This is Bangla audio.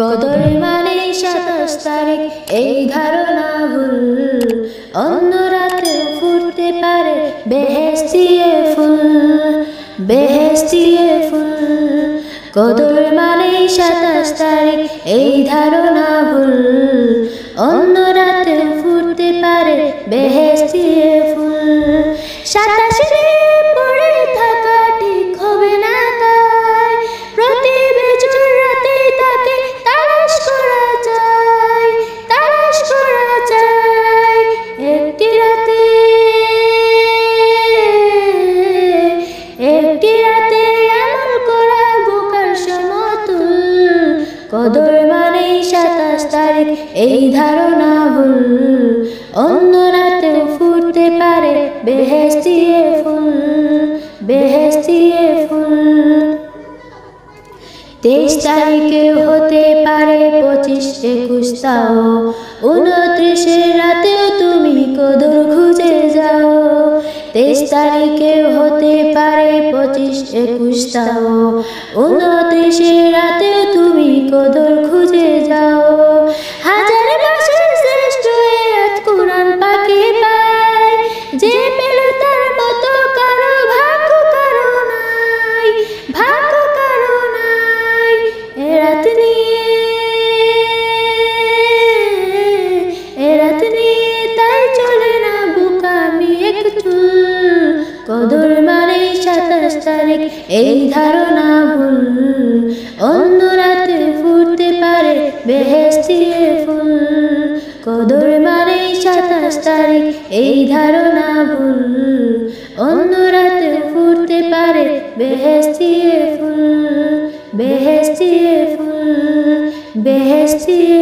কদর মানে সাতাশ তারিখ, এই ধারণা ভুল। অন্য রাতে ফুটতে পারে বেহেস্তিয়ে ফুল বেহেস্তিয়ে ফুল। কদর মানে সাতাশ তারিখ, এই ধারণা ভুল। অন্য রাতে ফুটতে পারে বেহেস্তিয়ে কদর মানে সাতাশ তারিখ, এই ধারণা ভুল। অন্য রাতে ফুটতে পারে বেহেস্তিয়ে ফুল বেহেস্তিয়ে ফুল। তেইশ তারিখে হতে পারে পঁচিশ একুশ তাও। তারিখে হতে পারে পঁচিশ একুশ তাও। উনত্রিশে রাতেও তুমি কদর তারিখ, এই ধারণা ভুল। অন্য রাতে ফুটতে পারে বেহেস্তিয়ে ফুল। কদর মানে সাতাশ তারিখ, এই ধারণা ভুল। অন্য রাতে ফুটতে পারে বেহেস্তিয়ে ফুল বেহেস্তিয়ে ফুল বেহেস্তিয়ে